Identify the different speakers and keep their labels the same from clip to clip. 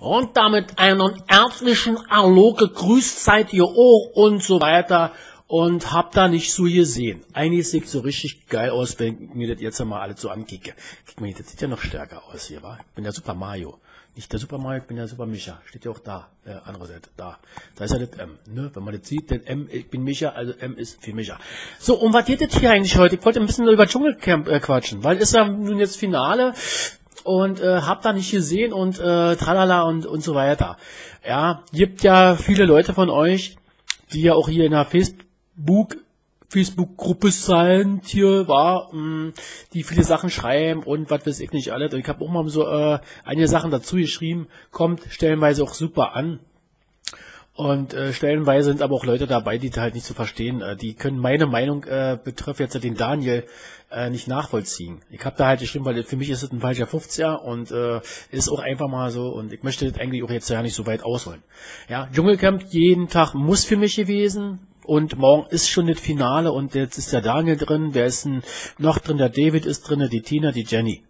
Speaker 1: Und damit einen herzlichen Hallo, gegrüßt seid ihr auch und so weiter. Und hab da nicht so gesehen. Eigentlich sieht so richtig geil aus, wenn ich mir das jetzt mal alles so ankicke. Guck mal, das sieht ja noch stärker aus hier, wa? Ich bin der Super Mario. Nicht der Super Mario, ich bin der Super Micha. Steht ja auch da, äh, andere Seite, da. Da ist ja das M, ne? Wenn man das sieht, denn M, ich bin Micha, also M ist für Micha. So, und was geht das hier eigentlich heute? Ich wollte ein bisschen über Dschungelcamp äh, quatschen, weil ist ja nun jetzt Finale und äh, hab da nicht gesehen und äh, tralala und, und so weiter. Ja, gibt ja viele Leute von euch, die ja auch hier in der Facebook Facebook-Gruppe sind, hier war, mh, die viele Sachen schreiben und was weiß ich nicht alles. Und ich habe auch mal so äh, einige Sachen dazu geschrieben, kommt stellenweise auch super an. Und äh, stellenweise sind aber auch Leute dabei, die halt nicht zu verstehen. Äh, die können meine Meinung äh, betrifft jetzt den Daniel äh, nicht nachvollziehen. Ich habe da halt geschrieben, weil für mich ist es ein falscher 50er und äh, ist auch einfach mal so und ich möchte das eigentlich auch jetzt ja nicht so weit ausholen. Ja, Dschungelcamp jeden Tag muss für mich gewesen. Und morgen ist schon das Finale und jetzt ist der Daniel drin, wer ist denn noch drin? Der David ist drin, die Tina, die Jenny.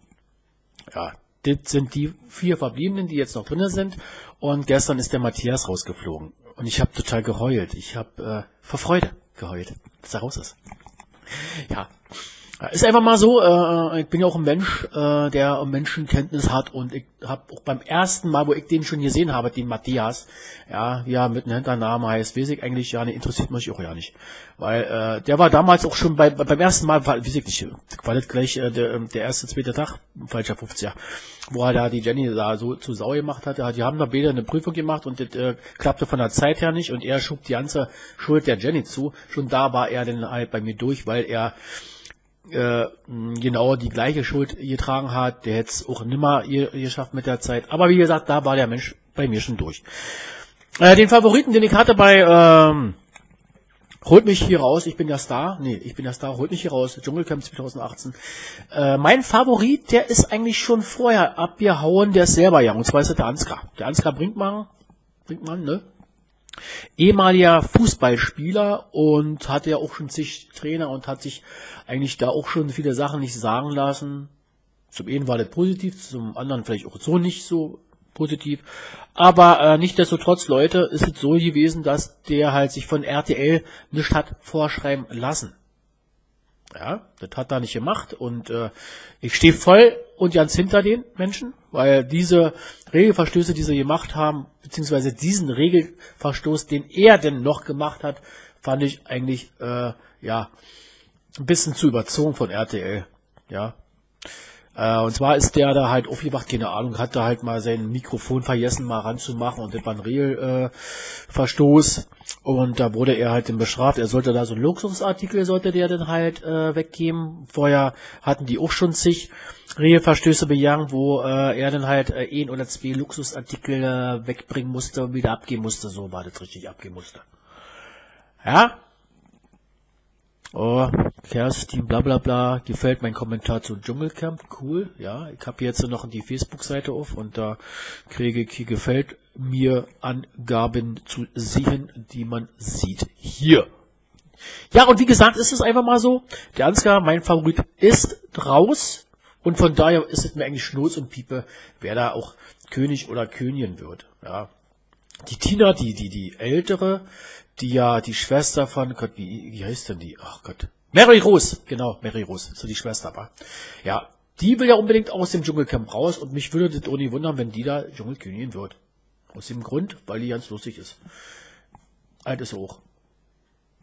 Speaker 1: Ja, das sind die vier Verbliebenen, die jetzt noch drin sind. Und gestern ist der Matthias rausgeflogen. Und ich habe total geheult. Ich habe äh, vor Freude geheult, dass er raus ist. Ja, ist einfach mal so, äh, ich bin ja auch ein Mensch, äh, der Menschenkenntnis hat und ich habe auch beim ersten Mal, wo ich den schon gesehen habe, den Matthias, ja, wie er mit einem Hinternamen heißt, weiß ich eigentlich ja nicht, interessiert mich auch ja nicht. Weil äh, der war damals auch schon bei, beim ersten Mal, war, weiß ich nicht, war das gleich äh, der, der erste, zweite Tag, falscher 50er, wo er da die Jenny da so zu Sau gemacht hatte. Die haben da beide eine Prüfung gemacht und das äh, klappte von der Zeit her nicht und er schob die ganze Schuld der Jenny zu. Schon da war er dann halt bei mir durch, weil er genau die gleiche Schuld getragen hat. Der hätte es auch nimmer geschafft mit der Zeit. Aber wie gesagt, da war der Mensch bei mir schon durch. Äh, den Favoriten, den ich hatte bei ähm, Holt mich hier raus, ich bin der Star. Nee, ich bin der Star, holt mich hier raus. Dschungelcamp 2018. Äh, mein Favorit, der ist eigentlich schon vorher abgehauen, der ist selber ja. Und zwar ist das der Ansgar. Der Ansgar Brinkmann, Brinkmann, ne? Ehemaliger Fußballspieler und hatte ja auch schon zig Trainer und hat sich eigentlich da auch schon viele Sachen nicht sagen lassen. Zum einen war das positiv, zum anderen vielleicht auch so nicht so positiv. Aber äh, nichtsdestotrotz, Leute, ist es so gewesen, dass der halt sich von RTL nichts hat vorschreiben lassen. Ja, das hat er nicht gemacht und äh, ich stehe voll und ganz hinter den Menschen, weil diese Regelverstöße, die sie gemacht haben, beziehungsweise diesen Regelverstoß, den er denn noch gemacht hat, fand ich eigentlich äh, ja ein bisschen zu überzogen von RTL. Ja, äh, und zwar ist der da halt aufgewacht, keine Ahnung, hat da halt mal sein Mikrofon vergessen, mal ranzumachen und das war ein Regelverstoß. Äh, und da wurde er halt dann bestraft. Er sollte da so einen Luxusartikel, sollte der dann halt äh, weggeben. Vorher hatten die auch schon zig Regelverstöße bejagen, wo äh, er dann halt äh, ein oder zwei Luxusartikel äh, wegbringen musste und wieder abgeben musste. So war das richtig abgeben musste. Ja, Oh, Kerstin, bla bla bla, gefällt mein Kommentar zu Dschungelcamp, cool, ja. Ich habe jetzt noch die Facebook-Seite auf und da kriege ich, gefällt mir Angaben zu sehen, die man sieht hier. Ja, und wie gesagt, ist es einfach mal so, der Ansgar, mein Favorit, ist raus und von daher ist es mir eigentlich Schnurz und Piepe, wer da auch König oder Königin wird, ja. Die Tina, die, die, die ältere, die ja die Schwester von, Gott, wie, wie heißt denn die? Ach Gott. Mary Rose, genau, Mary Rose, so die Schwester war. Ja, die will ja unbedingt aus dem Dschungelcamp raus und mich würde das nicht wundern, wenn die da Dschungelkönigin wird. Aus dem Grund, weil die ganz lustig ist. Alt ist hoch.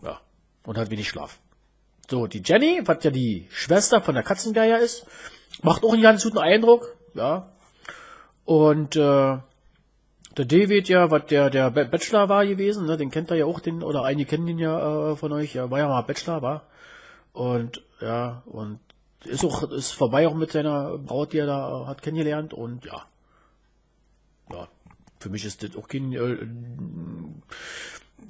Speaker 1: Ja, und hat wenig Schlaf. So, die Jenny, was ja die Schwester von der Katzengeier ist, macht auch einen ganz guten Eindruck, ja. Und äh, der David ja, was der der Bachelor war gewesen, ne, den kennt er ja auch, den oder einige kennen ihn ja äh, von euch, ja, war ja mal Bachelor, war. Und ja, und ist auch ist vorbei auch mit seiner Braut, die er da hat kennengelernt und ja. Ja, für mich ist das auch kein äh,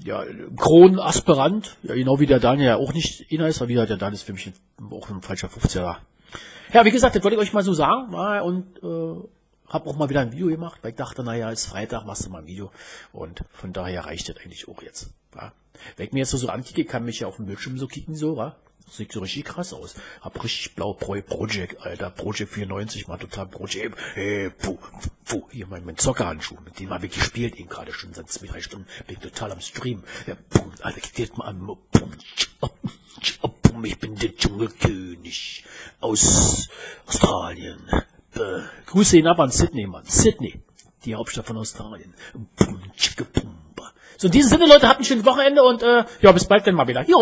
Speaker 1: ja, Kronaspirant, ja, genau wie der Daniel ja auch nicht ihn heißt, aber wie der Daniel ist für mich auch ein falscher 50er. Ja, wie gesagt, das wollte ich euch mal so sagen, und äh, habe auch mal wieder ein Video gemacht, weil ich dachte, naja, ist Freitag, machst du mal ein Video. Und von daher reicht das eigentlich auch jetzt. Wa? Wenn ich mir jetzt so, so ankicke, kann mich ja auf dem Bildschirm so kicken, so, wa? Sieht so richtig krass aus. Hab richtig blau Pro Project, Alter. Project 94, mal total Project. Hey, puh, puh, hier mein, mein Zockerhandschuh. Mit dem habe ich gespielt eben gerade schon seit zwei, drei Stunden. Bin total am Stream. Ja, puh, Alter, geht mal an. Puh, ich bin der Dschungelkönig aus Australien. Bäh. Grüße ihn ab an Sydney, Mann. Sydney, die Hauptstadt von Australien. So, in diesem Sinne, Leute, habt ein schönes Wochenende und äh, ja, bis bald dann mal wieder. Ja.